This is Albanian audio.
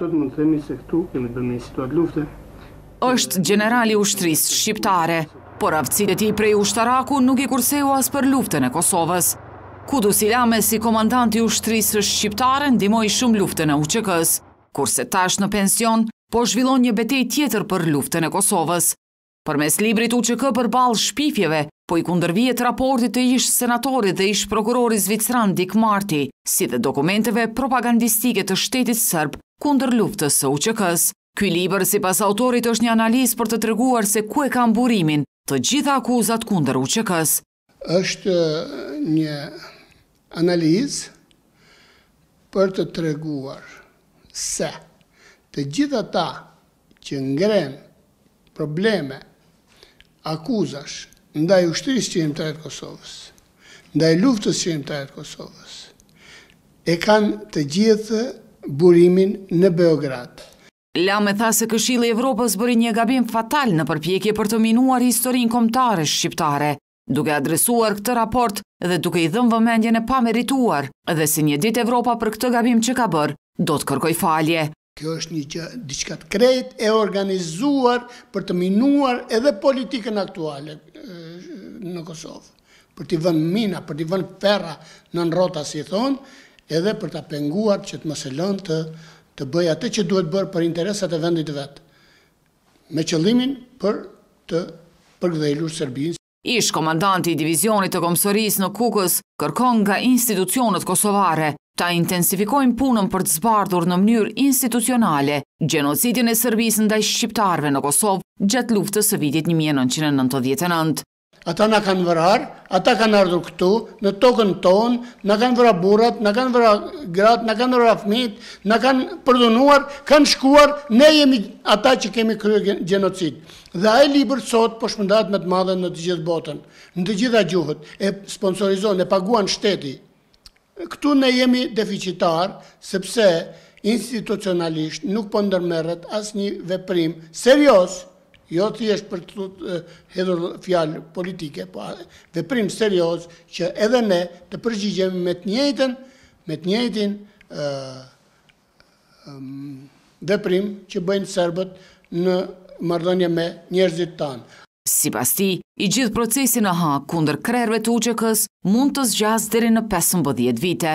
Sot mund të themi se këtu kemi të bëjmë me një situatë lufte. Është gjenerali i ushtrisë shqiptare, por aftësitë e tij prej ushtaraku nuk i kurseu as për luftën e Kosovës. Kudusi Lame si komandanti i ushtrisë shqiptare ndihmoi shumë luftën e UÇK-së, kurse tash në pension po zhvillon një betejë tjetër për luftën e Kosovës. Përmes librit UÇK përballë shpifjeve, po i kundërvihet raportit të ish-senatorit dhe ish-prokurorit zvicran Dick Marty, si dhe dokumenteve propagandistike të shtetit sërb kundër luftës së UÇK-së. Ky libër, sipas autorit, është një analizë për të treguar se ku e kanë burimin të gjitha akuzat kundër UÇK-së. Është një analizë për të treguar se të gjithë ata që ngrenë probleme akuzash ndaj Ushtrisë Çlirimtare të Kosovës, ndaj Luftës Çlirimtare të Kosovës, e kanë të gjithë burimin në Beograd. Lame tha se Këshilli i Evropës bëri një gabim fatal në përpjekje për të minuar historinë kombëtare shqiptare, duke adresuar këtë raport dhe duke i dhënë vëmendjen e pamerituar dhe se një ditë Evropa për këtë gabim që ka bërë, do të kërkojë falje. Kjo është një gjë diçka krejt e organizuar për të minuar edhe politikën aktuale në Kosovë. për t'i vënë mina, për t'i vënë ferra nën rrota si thonë, edhe për ta penguar që të mos e lënë të bëjë atë që duhet bërë për interesat e vendit të vet, me qëllimin për të përkdhelur Serbinë. Ish-komandanti i Divizionit të Këmbësorisë në Kukës kërkon nga institucionet kosovare ta intensifikojnë punën për të zbardhur në mënyrë institucionale gjenocidin e Serbisë ndaj shqiptarëve në Kosovë gjatë luftës së vitit një mijë e nëntëqind e nëntëdhjetë e nëntë. Ata na kanë vrarë, ata kanë ardhur këtu, në tokën tonë, na kanë vra burrat, na kanë vra gratë, na kanë vra fëmijët, na kanë përdhunuar, kanë shkuar, ne jemi ata që kemi kryer gjenocid. Dhe ai libër sot po shpërndahet me të madhe në të gjithë botën, në të gjitha gjuhët, e sponsorizon, e paguan shteti. Këtu ne jemi deficitarë sepse institucionalisht nuk po ndërmerret asnjë veprim serioz, jo thjesht për të hedhur fjalë politike, po veprim serioz që edhe ne të përgjigjemi me të njëjtën, me të njëjtin veprim që bëjnë serbët në marrëdhënie me njerëzit tanë. Sipas tij, i gjithë procesi në Hagë kundër krerëve të UÇK-së mund të zgjasë deri në pesëmbëdhjetë vite.